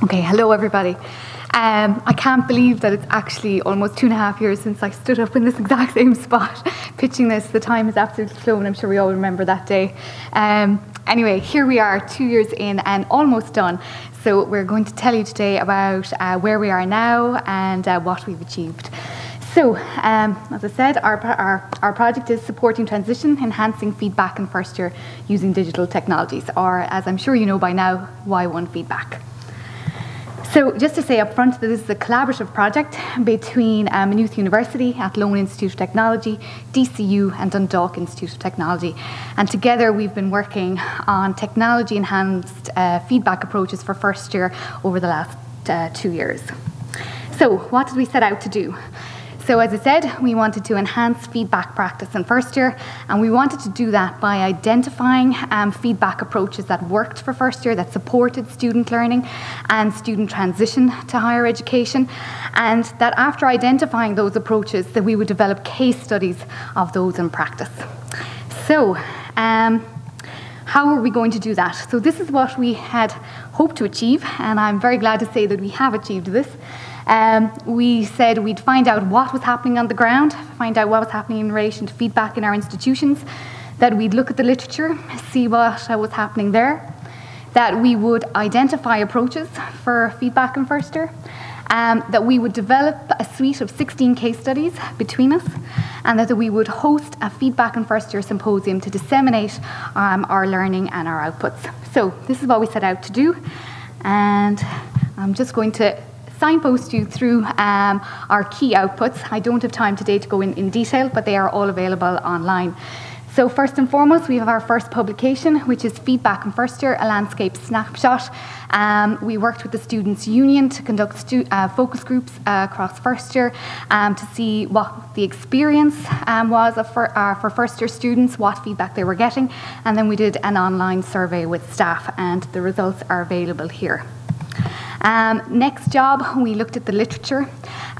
Okay, hello everybody. Um, I can't believe that it's actually almost two and a half years since I stood up in this exact same spot pitching this. The time has absolutely flown. And I'm sure we all remember that day. Um, anyway, here we are, two years in and almost done. So we're going to tell you today about uh, where we are now and uh, what we've achieved. So, um, as I said, our, our, our project is supporting transition, enhancing feedback in first year using digital technologies, or as I'm sure you know by now, Y1 feedback. So just to say up front that this is a collaborative project between um, University, Athlone Institute of Technology, DCU and Dundalk Institute of Technology. And together we've been working on technology enhanced uh, feedback approaches for first year over the last uh, two years. So what did we set out to do? So as I said, we wanted to enhance feedback practice in first year, and we wanted to do that by identifying um, feedback approaches that worked for first year, that supported student learning and student transition to higher education, and that after identifying those approaches, that we would develop case studies of those in practice. So, um, how are we going to do that? So this is what we had hoped to achieve, and I'm very glad to say that we have achieved this. Um, we said we'd find out what was happening on the ground, find out what was happening in relation to feedback in our institutions, that we'd look at the literature, see what was happening there, that we would identify approaches for feedback in first year, um, that we would develop a suite of 16 case studies between us, and that we would host a feedback in first year symposium to disseminate um, our learning and our outputs. So this is what we set out to do, and I'm just going to signpost you through um, our key outputs. I don't have time today to go in, in detail, but they are all available online. So first and foremost, we have our first publication, which is Feedback in First Year, a Landscape Snapshot. Um, we worked with the Students' Union to conduct uh, focus groups uh, across first year um, to see what the experience um, was for, uh, for first year students, what feedback they were getting, and then we did an online survey with staff, and the results are available here. Um, next job, we looked at the literature.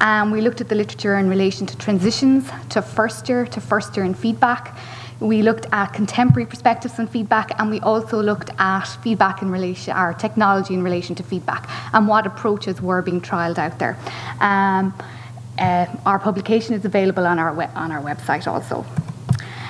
Um, we looked at the literature in relation to transitions, to first year, to first year in feedback. We looked at contemporary perspectives on feedback, and we also looked at feedback in relation, our technology in relation to feedback, and what approaches were being trialled out there. Um, uh, our publication is available on our on our website also.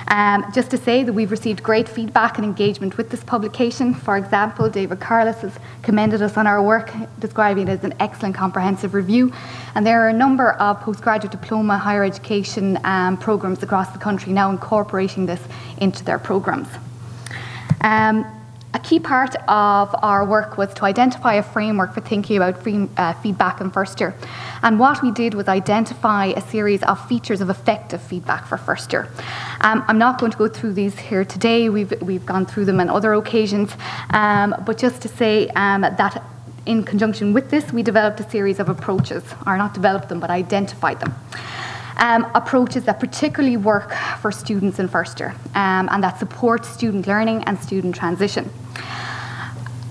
Um, just to say that we've received great feedback and engagement with this publication. For example, David Carless has commended us on our work, describing it as an excellent comprehensive review. And there are a number of postgraduate diploma higher education um, programs across the country now incorporating this into their programs. Um, key part of our work was to identify a framework for thinking about free, uh, feedback in first year. And what we did was identify a series of features of effective feedback for first year. Um, I'm not going to go through these here today, we've, we've gone through them on other occasions, um, but just to say um, that in conjunction with this, we developed a series of approaches, or not developed them, but identified them um, approaches that particularly work for students in first year um, and that support student learning and student transition.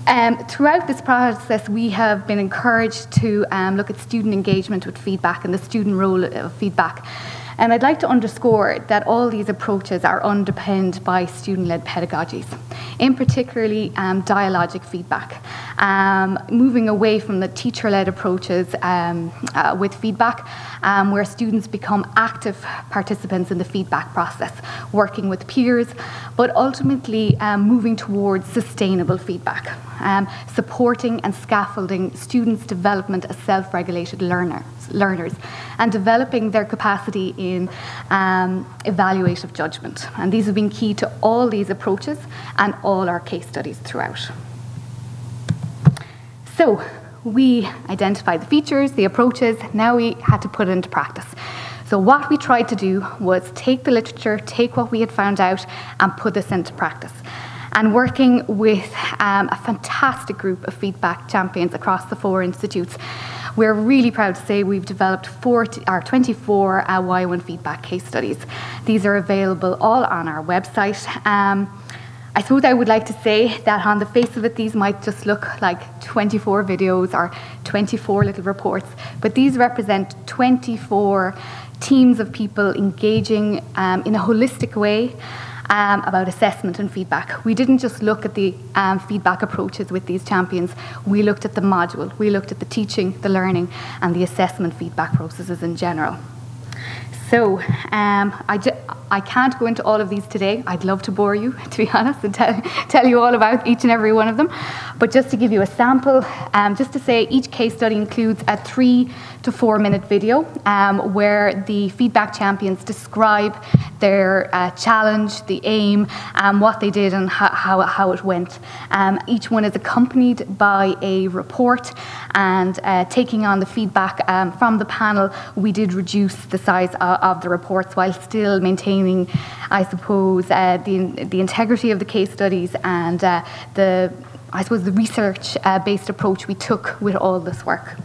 Um, throughout this process, we have been encouraged to um, look at student engagement with feedback and the student role of feedback. And I'd like to underscore that all these approaches are underpinned by student-led pedagogies, in particularly um, dialogic feedback, um, moving away from the teacher-led approaches um, uh, with feedback, um, where students become active participants in the feedback process, working with peers, but ultimately um, moving towards sustainable feedback, um, supporting and scaffolding students' development as self-regulated learners, learners, and developing their capacity in um, evaluative judgment. And these have been key to all these approaches and all our case studies throughout. So, we identified the features, the approaches, now we had to put it into practice. So, what we tried to do was take the literature, take what we had found out, and put this into practice. And working with um, a fantastic group of feedback champions across the four institutes, we're really proud to say we've developed 40, or 24 uh, Y1 feedback case studies. These are available all on our website. Um, I suppose I would like to say that on the face of it, these might just look like 24 videos or 24 little reports, but these represent 24 teams of people engaging um, in a holistic way um, about assessment and feedback. We didn't just look at the um, feedback approaches with these champions, we looked at the module, we looked at the teaching, the learning, and the assessment feedback processes in general. So um, I, can't go into all of these today. I'd love to bore you, to be honest, and tell, tell you all about each and every one of them. But just to give you a sample, um, just to say each case study includes a three to four minute video um, where the feedback champions describe their uh, challenge, the aim, um, what they did, and how, how, how it went. Um, each one is accompanied by a report, and uh, taking on the feedback um, from the panel, we did reduce the size of, of the reports while still maintaining, I suppose, uh, the, the integrity of the case studies and uh, the I suppose, the research uh, based approach we took with all this work.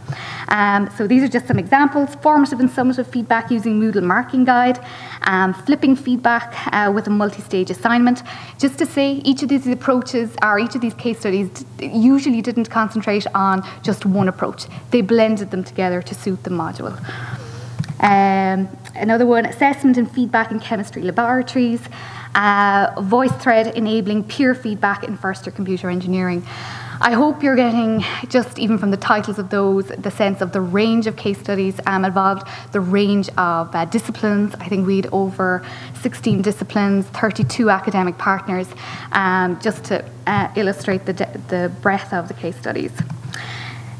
Um, so these are just some examples formative and summative feedback using Moodle Marking Guide, um, flipping feedback uh, with a multi stage assignment. Just to say, each of these approaches or each of these case studies usually didn't concentrate on just one approach, they blended them together to suit the module. Um, another one assessment and feedback in chemistry laboratories uh, VoiceThread enabling peer feedback in first year computer engineering. I hope you're getting, just even from the titles of those, the sense of the range of case studies um, involved, the range of uh, disciplines. I think we had over 16 disciplines, 32 academic partners, um, just to uh, illustrate the, the breadth of the case studies.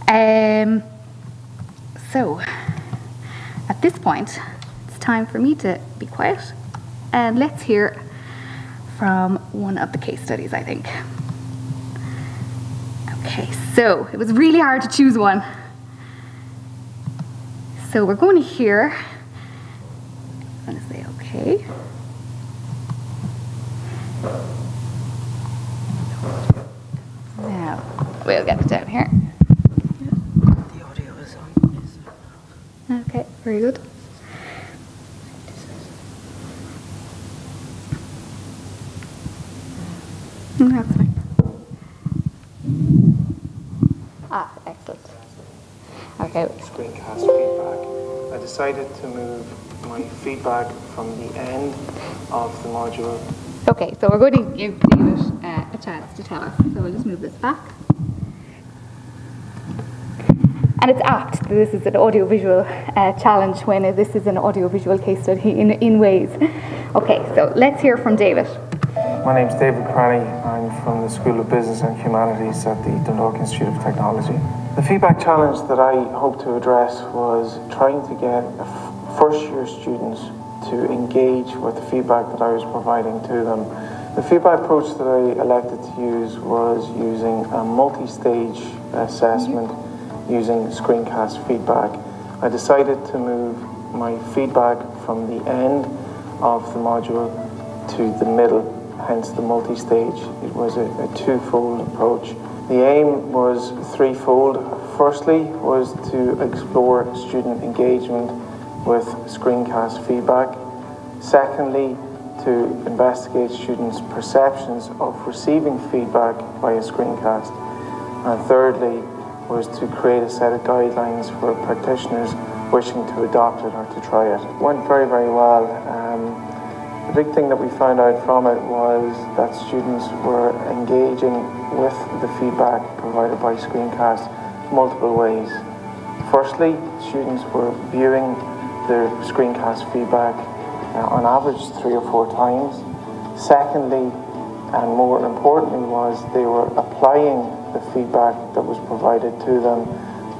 Um, so, this point, it's time for me to be quiet and let's hear from one of the case studies, I think. Okay, so it was really hard to choose one. So we're going to hear, I'm going to say okay. Now, we'll get it down here. The audio is on. Okay, very good. That's fine. Ah, excellent. Okay. Screencast feedback. I decided to move my feedback from the end of the module. Okay, so we're going to give David uh, a chance to tell us. So we'll just move this back. And it's apt that this is an audiovisual uh, challenge when this is an audiovisual case study in, in ways. Okay, so let's hear from David. My name is David Cranny. I'm from the School of Business and Humanities at the Dundalk Institute of Technology. The feedback challenge that I hope to address was trying to get first year students to engage with the feedback that I was providing to them. The feedback approach that I elected to use was using a multi stage assessment using screencast feedback. I decided to move my feedback from the end of the module to the middle hence the multi-stage. It was a, a twofold approach. The aim was threefold. Firstly was to explore student engagement with screencast feedback. Secondly, to investigate students' perceptions of receiving feedback via screencast. And thirdly, was to create a set of guidelines for practitioners wishing to adopt it or to try it. It went very, very well. Um, the big thing that we found out from it was that students were engaging with the feedback provided by Screencast multiple ways. Firstly, students were viewing their Screencast feedback uh, on average three or four times. Secondly, and more importantly, was they were applying the feedback that was provided to them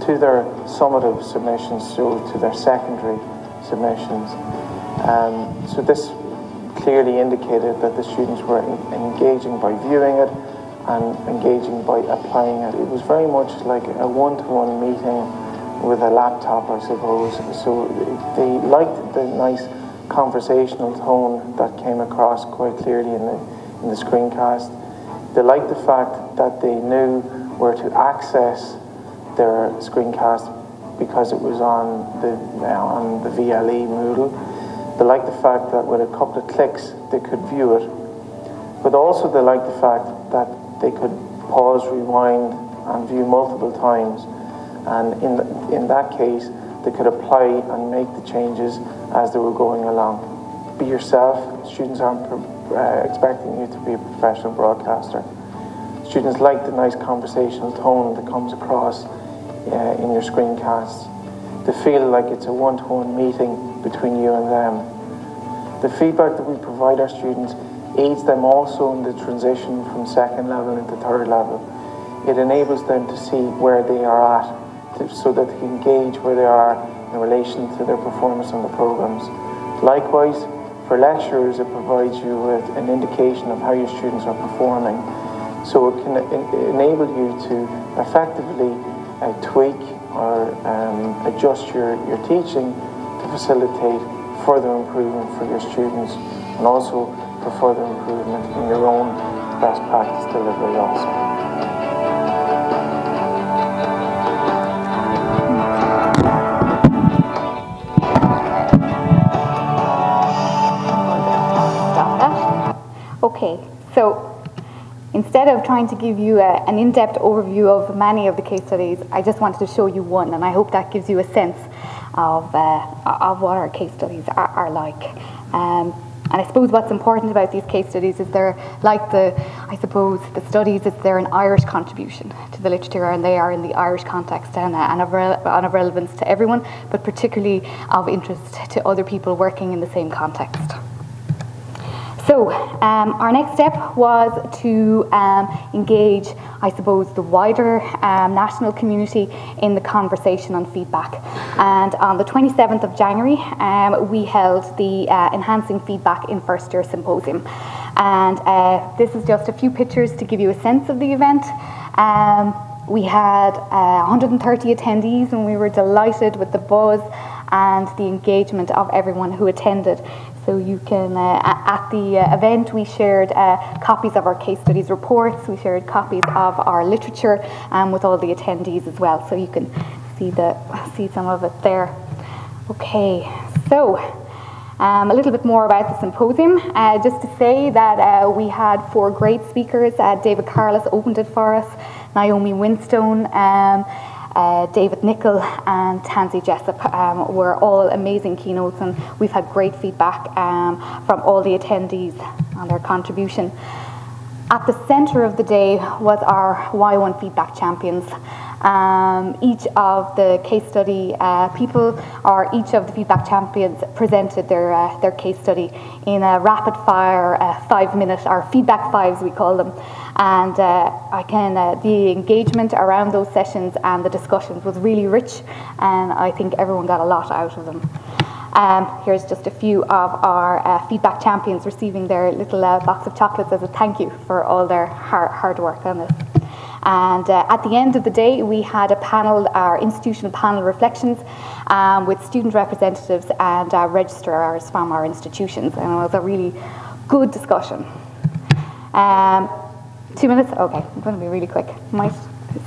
to their summative submissions, so to their secondary submissions. Um, so this clearly indicated that the students were engaging by viewing it and engaging by applying it. It was very much like a one-to-one meeting with a laptop, I suppose. So they liked the nice conversational tone that came across quite clearly in the, in the screencast. They liked the fact that they knew where to access their screencast because it was on the, on the VLE Moodle. They liked the fact that with a couple of clicks they could view it, but also they liked the fact that they could pause, rewind, and view multiple times. And in, the, in that case, they could apply and make the changes as they were going along. Be yourself. Students aren't uh, expecting you to be a professional broadcaster. Students like the nice conversational tone that comes across uh, in your screencasts. They feel like it's a one-to-one meeting between you and them. The feedback that we provide our students aids them also in the transition from second level into third level. It enables them to see where they are at so that they can gauge where they are in relation to their performance on the programs. Likewise, for lecturers, it provides you with an indication of how your students are performing. So it can enable you to effectively uh, tweak or um, adjust your, your teaching to facilitate further improvement for your students and also for further improvement in your own best practice delivery also. Okay, so instead of trying to give you a, an in-depth overview of many of the case studies, I just wanted to show you one, and I hope that gives you a sense of, uh, of what our case studies are, are like. Um, and I suppose what's important about these case studies is they're like the, I suppose, the studies, is they're an Irish contribution to the literature and they are in the Irish context and, uh, and, of, and of relevance to everyone, but particularly of interest to other people working in the same context. So um, our next step was to um, engage, I suppose, the wider um, national community in the conversation on feedback. And on the 27th of January, um, we held the uh, Enhancing Feedback in First Year Symposium. And uh, this is just a few pictures to give you a sense of the event. Um, we had uh, 130 attendees and we were delighted with the buzz and the engagement of everyone who attended. So you can, uh, at the uh, event, we shared uh, copies of our case studies reports, we shared copies of our literature um, with all the attendees as well. So you can see the see some of it there. Okay, so um, a little bit more about the symposium. Uh, just to say that uh, we had four great speakers. Uh, David Carless opened it for us, Naomi Winstone. Um, uh, David Nicol and Tansy Jessop um, were all amazing keynotes and we've had great feedback um, from all the attendees on their contribution. At the centre of the day was our Y1 Feedback Champions. Um, each of the case study uh, people or each of the feedback champions presented their, uh, their case study in a rapid fire uh, five minute, or feedback fives we call them. And uh, I can, uh, the engagement around those sessions and the discussions was really rich, and I think everyone got a lot out of them. Um, here's just a few of our uh, feedback champions receiving their little uh, box of chocolates as a thank you for all their hard, hard work on this. And uh, at the end of the day, we had a panel, our institutional panel reflections, um, with student representatives and uh, registrars from our institutions. And it was a really good discussion. Um, Two minutes? Okay, I'm going to be really quick. Might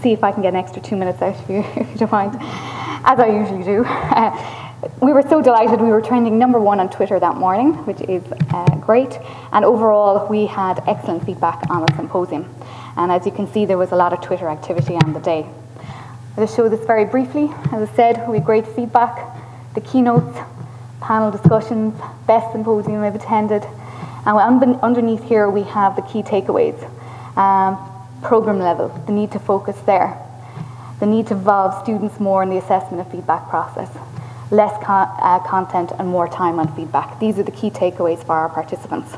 see if I can get an extra two minutes out of you, if you don't mind, as I usually do. We were so delighted. We were trending number one on Twitter that morning, which is uh, great. And overall, we had excellent feedback on the symposium. And as you can see, there was a lot of Twitter activity on the day. I'll just show this very briefly. As I said, we had great feedback. The keynotes, panel discussions, best symposium I've attended. And underneath here, we have the key takeaways um, program level, the need to focus there, the need to involve students more in the assessment and feedback process, less con uh, content and more time on feedback. These are the key takeaways for our participants.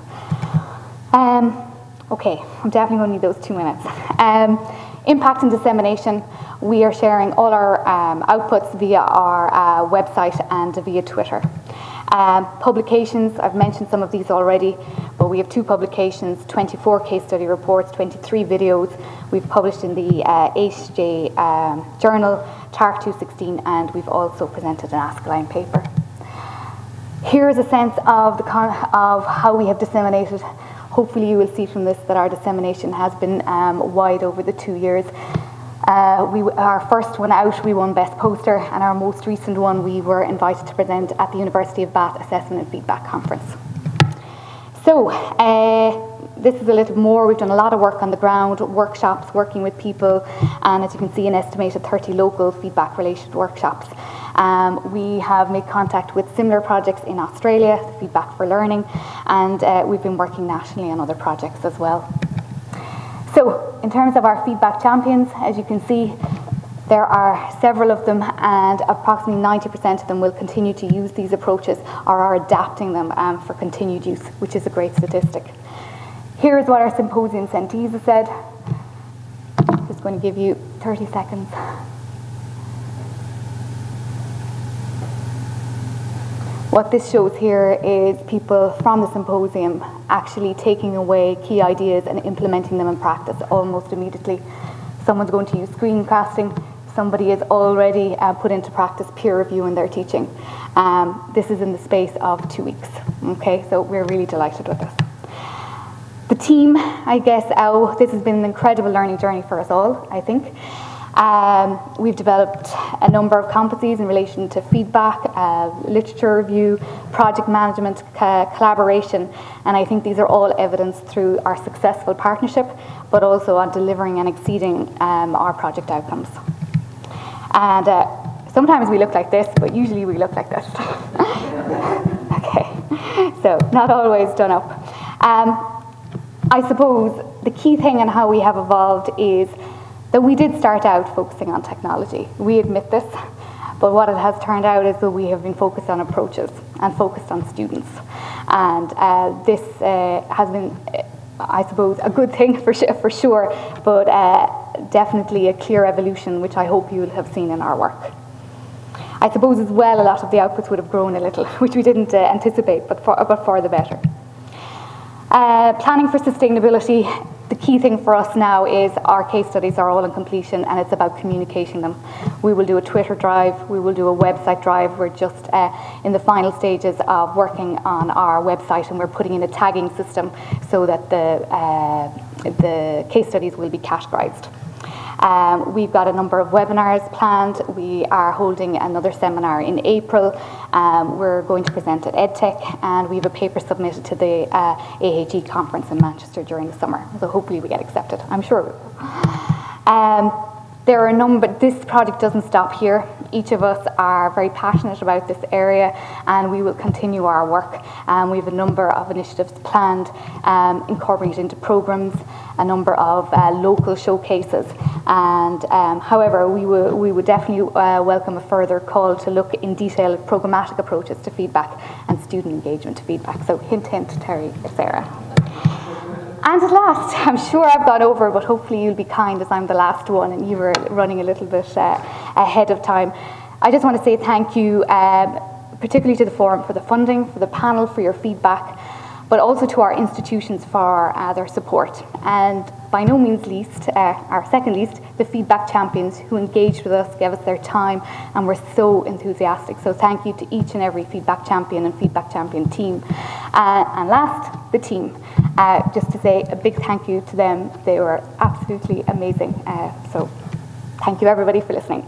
Um, okay, I'm definitely going to need those two minutes. Um, impact and dissemination, we are sharing all our um, outputs via our uh, website and via Twitter. Um, publications, I've mentioned some of these already, but we have two publications, 24 case study reports, 23 videos. We've published in the uh, HJ um, journal, TARC 216, and we've also presented an Ask paper. Here is a sense of, the of how we have disseminated. Hopefully you will see from this that our dissemination has been um, wide over the two years. Uh, we, our first one out, we won Best Poster, and our most recent one, we were invited to present at the University of Bath Assessment and Feedback Conference. So, uh, this is a little more. We've done a lot of work on the ground, workshops, working with people, and as you can see, an estimated 30 local feedback related workshops. Um, we have made contact with similar projects in Australia, Feedback for Learning, and uh, we've been working nationally on other projects as well. So, in terms of our feedback champions, as you can see, there are several of them, and approximately 90% of them will continue to use these approaches or are adapting them um, for continued use, which is a great statistic. Here is what our symposium sentees said. I'm just going to give you 30 seconds. What this shows here is people from the symposium actually taking away key ideas and implementing them in practice almost immediately. Someone's going to use screencasting, somebody has already uh, put into practice peer review in their teaching. Um, this is in the space of two weeks. Okay, so we're really delighted with this. The team, I guess, oh, this has been an incredible learning journey for us all, I think. Um, we've developed a number of competencies in relation to feedback, uh, literature review, project management, collaboration, and I think these are all evidenced through our successful partnership, but also on delivering and exceeding um, our project outcomes. And uh, sometimes we look like this, but usually we look like this. okay, so not always done up. Um, I suppose the key thing and how we have evolved is that we did start out focusing on technology. We admit this, but what it has turned out is that we have been focused on approaches and focused on students. And uh, this uh, has been, I suppose, a good thing for, for sure, but uh, definitely a clear evolution, which I hope you will have seen in our work. I suppose as well, a lot of the outputs would have grown a little, which we didn't uh, anticipate, but for, but for the better. Uh, planning for sustainability, the key thing for us now is our case studies are all in completion and it's about communicating them. We will do a Twitter drive, we will do a website drive. We're just uh, in the final stages of working on our website and we're putting in a tagging system so that the, uh, the case studies will be categorized. Um, we've got a number of webinars planned. We are holding another seminar in April. Um, we're going to present at EdTech, and we have a paper submitted to the uh, AHE conference in Manchester during the summer. So hopefully we get accepted. I'm sure we will. Um, there are a number, this project doesn't stop here. Each of us are very passionate about this area and we will continue our work. Um, we have a number of initiatives planned, um, incorporated into programs, a number of uh, local showcases. And um, however, we, will, we would definitely uh, welcome a further call to look in detail at programmatic approaches to feedback and student engagement to feedback. So hint, hint, Terry, Sarah. And at last, I'm sure I've gone over, but hopefully you'll be kind as I'm the last one and you were running a little bit uh, ahead of time. I just want to say thank you, um, particularly to the Forum for the funding, for the panel for your feedback, but also to our institutions for uh, their support. And by no means least, uh, our second least, the feedback champions who engaged with us, gave us their time, and were so enthusiastic. So thank you to each and every feedback champion and feedback champion team. Uh, and last, the team. Uh, just to say a big thank you to them. They were absolutely amazing. Uh, so thank you everybody for listening.